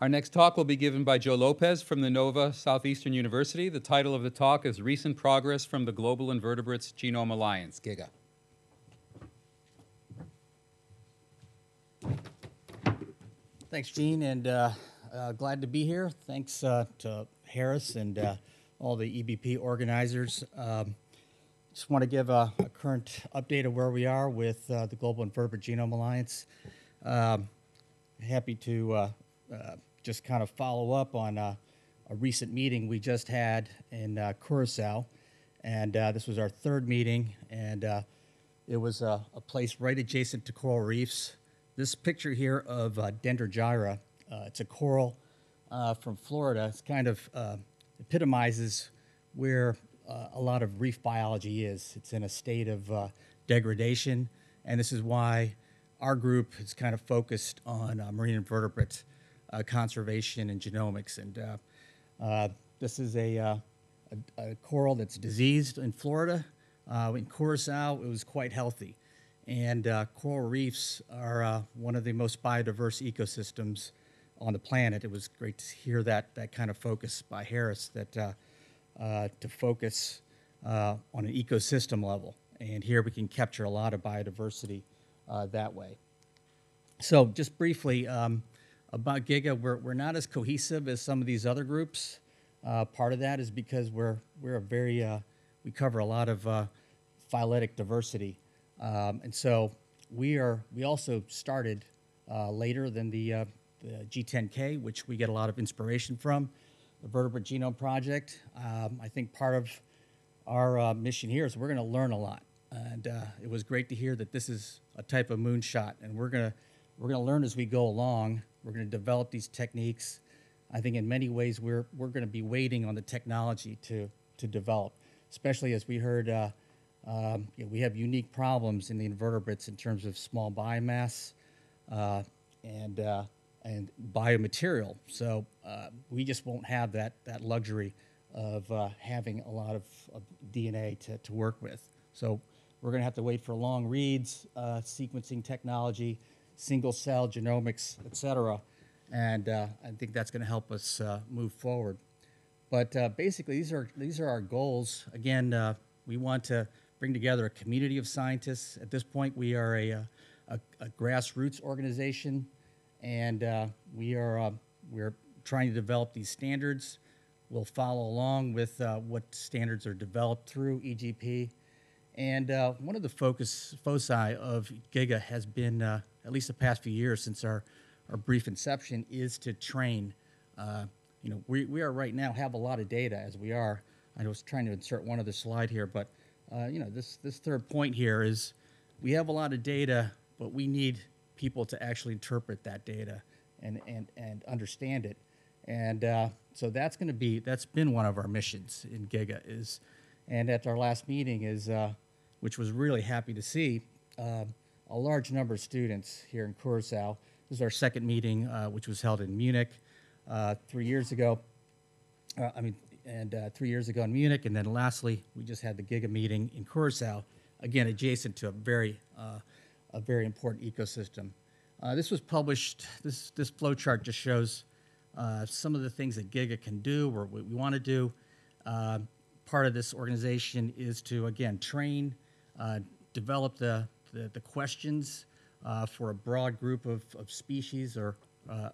Our next talk will be given by Joe Lopez from the Nova Southeastern University. The title of the talk is Recent Progress from the Global Invertebrates Genome Alliance, GIGA. Thanks, Gene, and uh, uh, glad to be here. Thanks uh, to Harris and uh, all the EBP organizers. Um, just want to give a, a, current update of where we are with uh, the Global Invertebrate Genome Alliance. Um, happy to uh, uh, just kind of follow up on a recent meeting we just had in Curacao, and this was our third meeting, and it was a place right adjacent to coral reefs. This picture here of uh, Dendrogyra, uh, it's a coral uh, from Florida. It's kind of uh, epitomizes where uh, a lot of reef biology is. It's in a state of uh, degradation, and this is why our group is kind of focused on marine invertebrate conservation and genomics. And this is a, a, a, coral that's diseased in Florida. in Curacao, it was quite healthy. And uh, coral reefs are uh, one of the most biodiverse ecosystems on the planet. It was great to hear that, that kind of focus by Harris, that uh, uh to focus uh, on an ecosystem level. And here we can capture a lot of biodiversity uh, that way. So just briefly, um, about Giga, we're, we're not as cohesive as some of these other groups. part of that is because we're, we're a very, we cover a lot of phyletic diversity. Um, and so we are. We also started uh, later than the, uh, the, G10K, which we get a lot of inspiration from, the Vertebrate Genome Project. Um, I think part of our uh, mission here is we're going to learn a lot, and uh, it was great to hear that this is a type of moonshot, and we're to we're going to learn as we go along. We're going to develop these techniques. I think in many ways we're we're going to be waiting on the technology to to develop, especially as we heard uh, um, you know, we have unique problems in the invertebrates in terms of small biomass uh, and, uh, and biomaterial. So uh, we just won't have that, that luxury of uh, having a lot of, of, DNA to, to work with. So we're going to have to wait for long reads, uh, sequencing technology, single cell genomics, et cetera. And uh, I think that's going to help us move forward. But basically, these are, these are our goals. Again, we want to bring together a community of scientists. At this point, we are a, a, a grassroots organization, and uh, we are uh, we're trying to develop these standards. We'll follow along with uh, what standards are developed through EBP. And uh, one of the focus foci of GIGA has been, uh, at least the past few years since our, our brief inception, is to train. Uh, you know, we, we are right now have a lot of data as we are. I was trying to insert one other slide here, but uh, you know, this, this third point here is we have a lot of data, but we need people to actually interpret that data and, and, and understand it. And uh, so that's going to be, that's been one of our missions in Giga is, and at our last meeting is, uh, which was really happy to see, uh, a large number of students here in Curacao. This is our second meeting, uh, which was held in Munich uh, three years ago. I mean, and uh, three years ago in Munich, and then lastly, we just had the Giga meeting in Curacao, again adjacent to a very, uh, a very important ecosystem. Uh, this was published. This this flow chart just shows uh, some of the things that Giga can do or what we want to do. Uh, part of this organization is to again train, uh, develop the the, the questions for a broad group of, of species or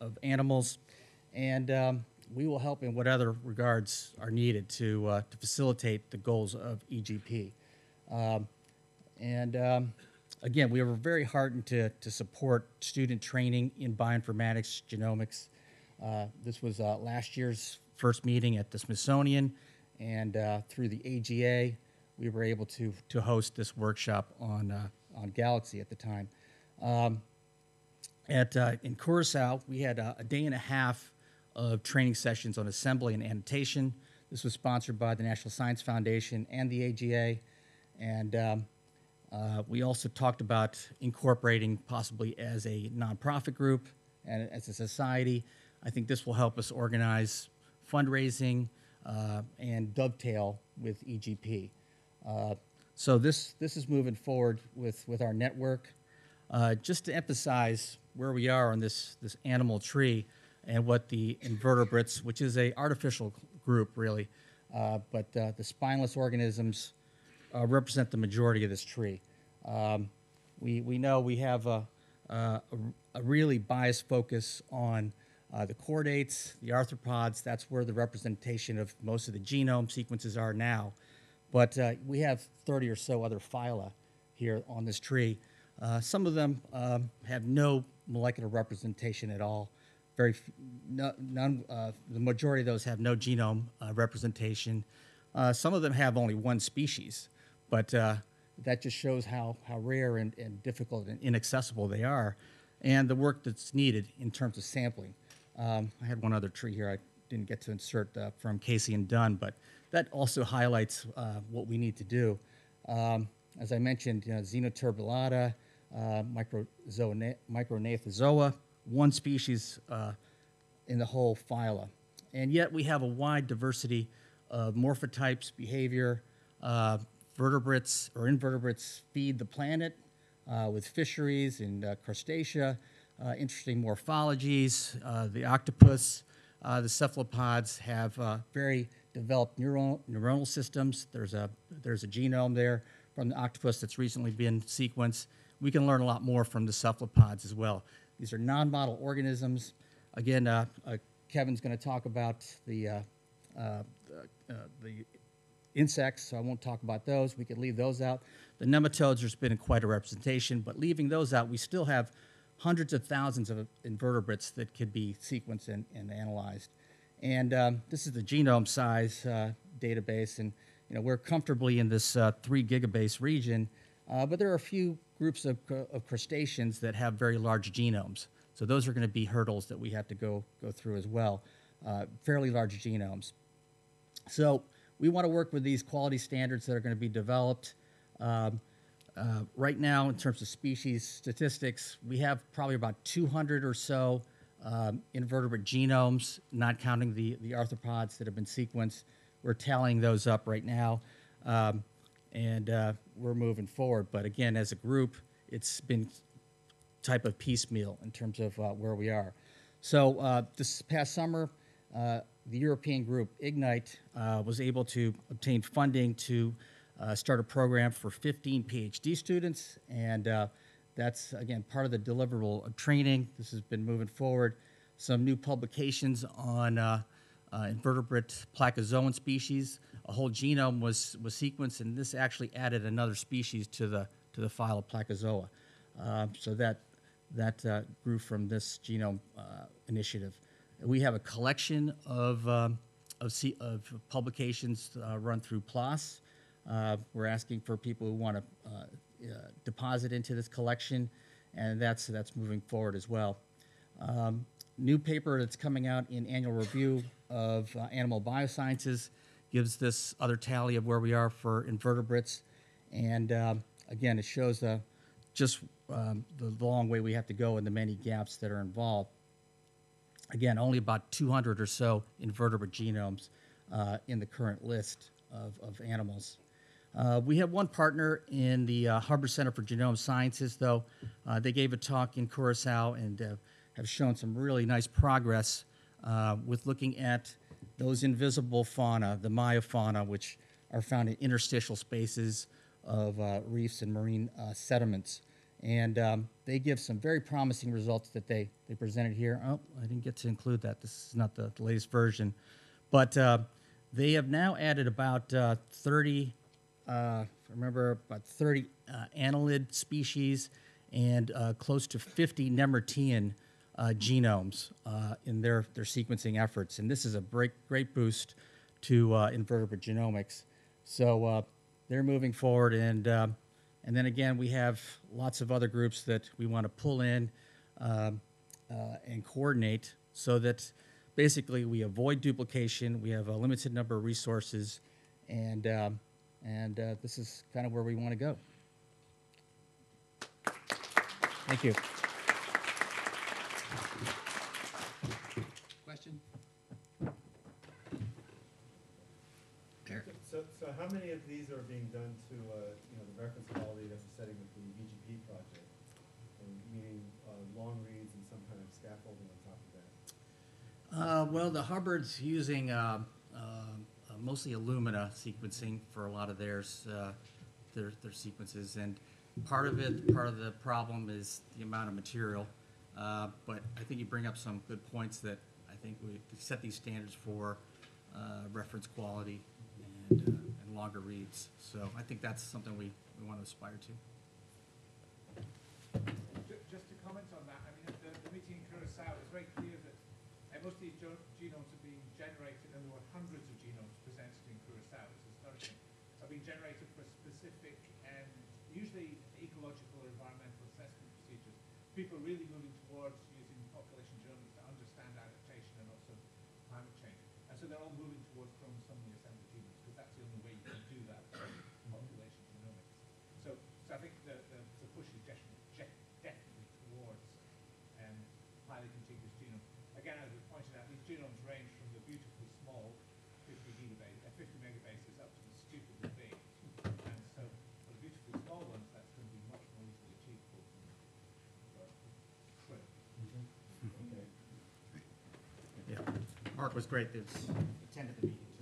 of animals, and um, we will help in what other regards are needed to, uh, to facilitate the goals of EBP. Um, and um, again, we are very heartened to, to support student training in bioinformatics, genomics. Uh, this was uh, last year's first meeting at the Smithsonian, and uh, through the AGA, we were able to, to host this workshop on, uh, on Galaxy at the time. Um, at, uh, in Curacao, we had a day and a half of training sessions on assembly and annotation. This was sponsored by the National Science Foundation and the AGA. And um, uh, we also talked about incorporating possibly as a nonprofit group and as a society. I think this will help us organize fundraising uh, and dovetail with EBP. So this, this is moving forward with, with our network. Uh, just to emphasize where we are on this, this animal tree, and what the invertebrates, which is a artificial group really, uh, but uh, the spineless organisms uh, represent the majority of this tree. Um, we, we know we have a, a, a really biased focus on uh, the chordates, the arthropods. That's where the representation of most of the genome sequences are now. But uh, we have 30 or so other phyla here on this tree. Uh, some of them um, have no molecular representation at all. Very no, none. Uh, the majority of those have no genome uh, representation. Uh, some of them have only one species, but uh, that just shows how, how rare and, and difficult and inaccessible they are, and the work that's needed in terms of sampling. Um, I had one other tree here I didn't get to insert uh, from Casey and Dunn, but that also highlights uh, what we need to do. Um, as I mentioned, you know, Xenoturbulata, uh, Micrognathozoa, one species uh, in the whole phyla. And yet we have a wide diversity of morphotypes, behavior. Uh, vertebrates or invertebrates feed the planet uh, with fisheries and crustacea, interesting morphologies. The octopus, uh, the cephalopods have uh, very developed neural, neuronal systems. There's a, there's a genome there from the octopus that's recently been sequenced. We can learn a lot more from the cephalopods as well. These are non-model organisms. Again, uh, uh, Kevin's going to talk about the, uh, uh, the insects, so I won't talk about those. We could leave those out. The nematodes, there's been quite a representation, but leaving those out, we still have hundreds of thousands of invertebrates that could be sequenced and, and analyzed. And um, this is the genome size uh, database, and you know we're comfortably in this uh, three gigabase region, uh, but there are a few groups of, of crustaceans that have very large genomes. So those are going to be hurdles that we have to go go through as well. Uh, fairly large genomes. So we want to work with these quality standards that are going to be developed. Um, uh, right now, in terms of species statistics, we have probably about 200 or so um, invertebrate genomes, not counting the, the arthropods that have been sequenced. We're tallying those up right now, um, and uh, we're moving forward. But again, as a group, it's been type of piecemeal in terms of uh, where we are. So uh, this past summer, uh, the European group Ignite uh, was able to obtain funding to uh, start a program for 15 PhD students, and uh, that's again part of the deliverable training. This has been moving forward. Some new publications on uh, uh, invertebrate placozoan species. A whole genome was was sequenced, and this actually added another species to the to the file of placozoa. Uh, so that that uh, grew from this genome uh, initiative. We have a collection of, um, of, of publications run through PLOS. Uh, we're asking for people who want to uh, uh, deposit into this collection, and that's, that's moving forward as well. Um, new paper that's coming out in annual review of uh, animal biosciences gives this other tally of where we are for invertebrates. And um, again, it shows uh, just um, the long way we have to go and the many gaps that are involved again, only about 200 or so invertebrate genomes uh, in the current list of, of animals. Uh, we have one partner in the uh, Hubbard Center for Genome Sciences, though. Uh, they gave a talk in Curacao and uh, have shown some really nice progress uh, with looking at those invisible fauna, the meiofauna, which are found in interstitial spaces of uh, reefs and marine sediments. And um, they give some very promising results that they, they presented here. Oh, I didn't get to include that. This is not the, the latest version. But they have now added about uh, 30, uh, remember, about 30 uh, annelid species and uh, close to 50 Nemertean uh, genomes uh, in their, their sequencing efforts. And this is a great, great boost to invertebrate genomics. So they're moving forward and and then again, we have lots of other groups that we want to pull in um, uh, and coordinate so that basically we avoid duplication. We have a limited number of resources, and um, and uh, this is kind of where we want to go. Thank you. Question? So, so how many of these are being done to, uh, you know, the reference quality that's setting with the VGP project? And Meaning, uh, long reads and some kind of scaffolding on top of that? Uh, well, the Hubbard's using uh, mostly Illumina sequencing for a lot of theirs, uh, their, their sequences. And part of it, part of the problem is the amount of material. Uh, But I think you bring up some good points that I think we set these standards for uh, reference quality and, uh, and longer reads. So I think that's something we, we want to aspire to. Just to comment on that, I mean, at the, the meeting in Curacao, it was very clear that most of these genomes are being generated, and there were hundreds of genomes was astonishing, are being generated for specific and usually ecological or environmental assessment procedures. People really moving towards using population genomics to understand adaptation and also climate change. And so they're all moving towards chromosomally assembled genomes, because that's the only way you can do that, population genomics. So, so I think the, the, the push is definitely, definitely towards um, highly contiguous genome. Again, as we pointed out, these genomes range from the beautifully small 50 gigabase, uh, 50 megabases up to the stupidly big. And so, for the beautifully small ones, that's going to be much more easily achievable than for Twitter. Okay. Yeah, Mark was great, that attended the meeting.